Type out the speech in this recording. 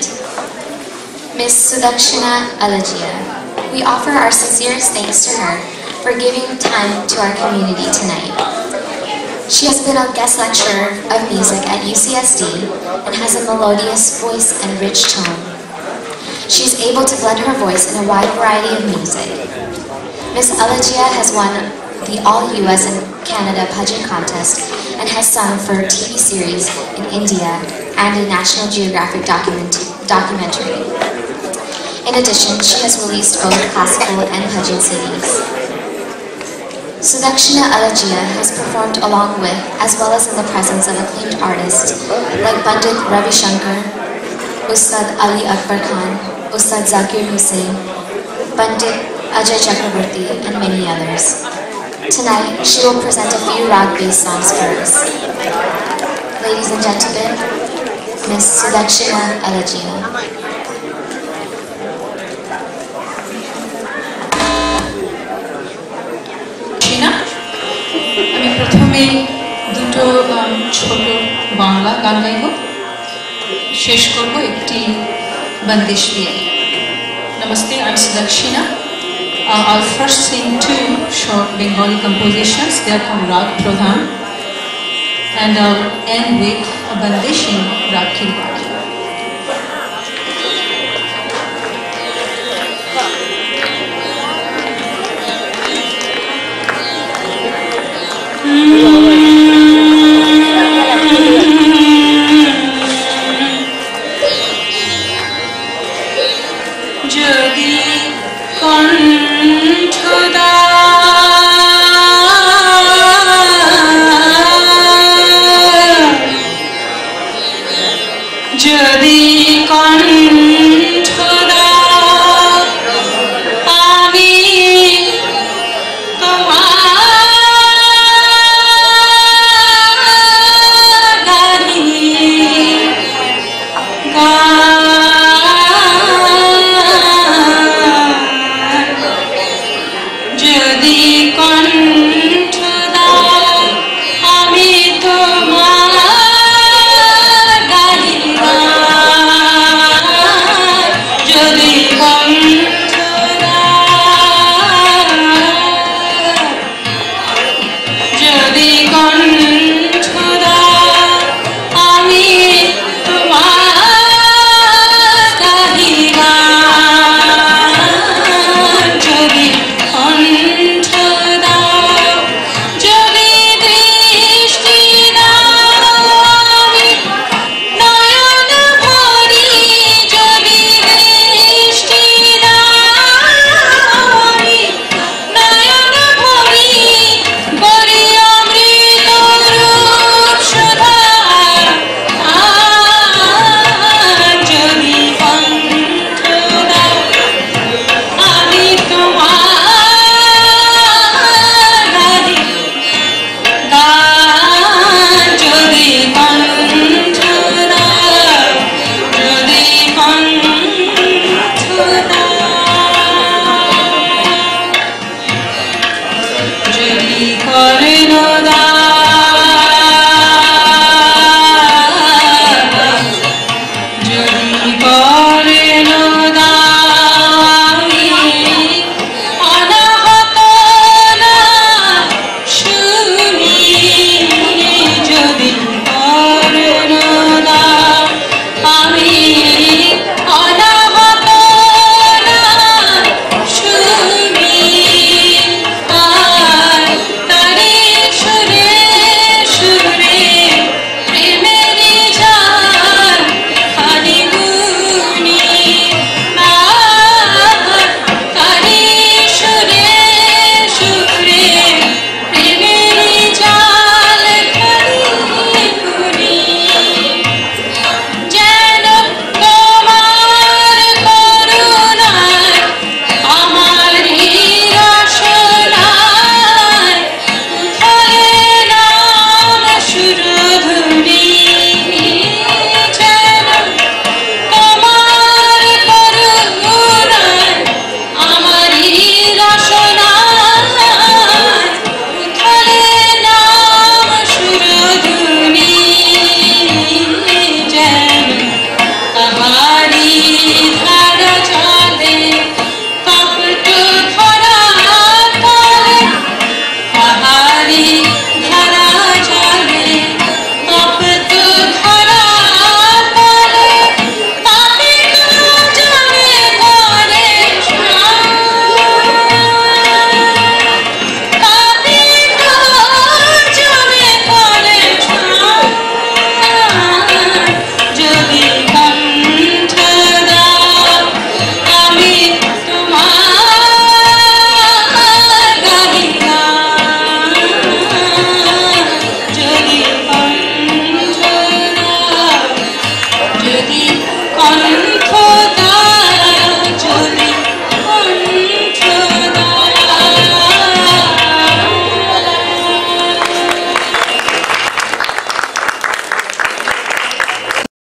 tonight? Miss Sudakshina Alagia. We offer our sincerest thanks to her for giving time to our community tonight. She has been a guest lecturer of music at UCSD and has a melodious voice and rich tone. She is able to blend her voice in a wide variety of music. Miss Alagia has won the All-US and Canada Pageant Contest and has sung for TV series in India and a National Geographic document documentary. In addition, she has released both classical and bhajan CDs. Sudakshina Alagia has performed along with, as well as in the presence of acclaimed artists like Pandit Ravi Shankar, Ustad Ali Akbar Khan, Ustad Zakir Hussain, Pandit Ajay Chakraborty, and many others. Tonight, she will present a few rag-based songs for us. Ladies and gentlemen, Ms. Sudakshina Alagia. আমি প্রথমে দুটো ছোট বাংলা গান গাইব Bangla, করব একটি বন্দিশ দিয়ে namaste I am Sudakshina Uh, I'll first sing two short Bengali compositions. They are from Rag Pradhan. And I'll end with a bandish in Rag